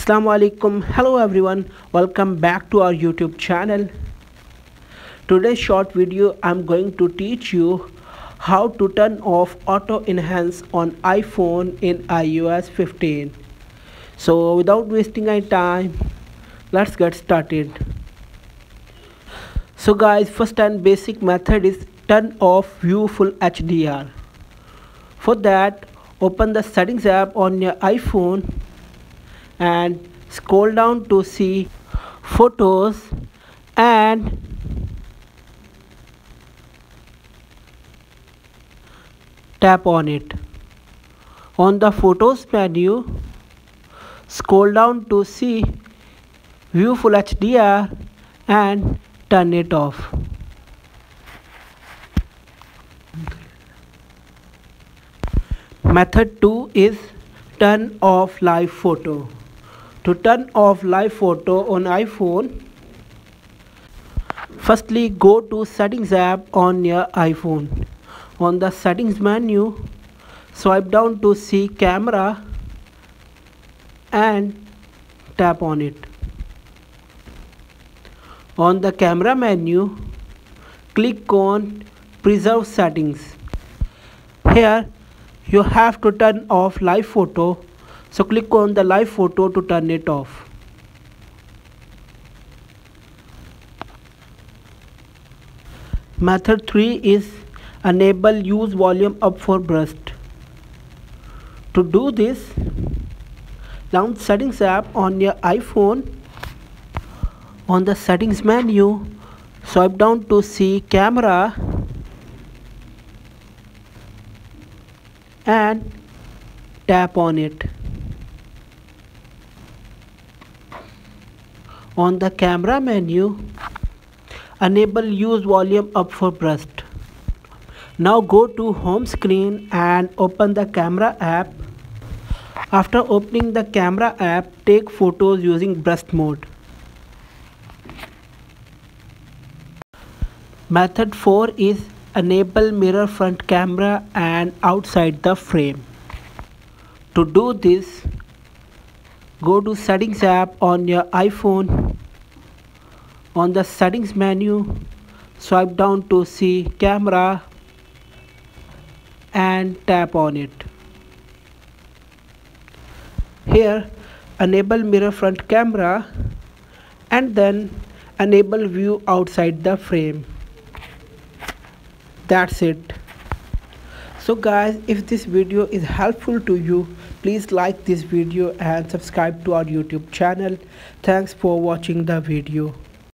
Assalamu alaikum. Hello everyone. Welcome back to our youtube channel. Today's short video I'm going to teach you how to turn off auto enhance on iPhone in iOS 15 so without wasting any time let's get started. So guys first and basic method is turn off view full HDR for that open the settings app on your iPhone and scroll down to see photos and tap on it. On the photos menu scroll down to see view full HDR and turn it off. Method 2 is turn off live photo to turn off live photo on iPhone. Firstly go to settings app on your iPhone. On the settings menu swipe down to see camera and tap on it. On the camera menu click on preserve settings. Here you have to turn off live photo so click on the live photo to turn it off. Method 3 is enable use volume up for burst. To do this launch settings app on your iphone. On the settings menu swipe down to see camera and tap on it on the camera menu enable use volume up for burst now go to home screen and open the camera app. After opening the camera app take photos using burst mode. Method 4 is enable mirror front camera and outside the frame. To do this go to settings app on your iphone. On the settings menu swipe down to see camera and tap on it. Here enable mirror front camera and then enable view outside the frame. That's it so guys if this video is helpful to you please like this video and subscribe to our youtube channel. Thanks for watching the video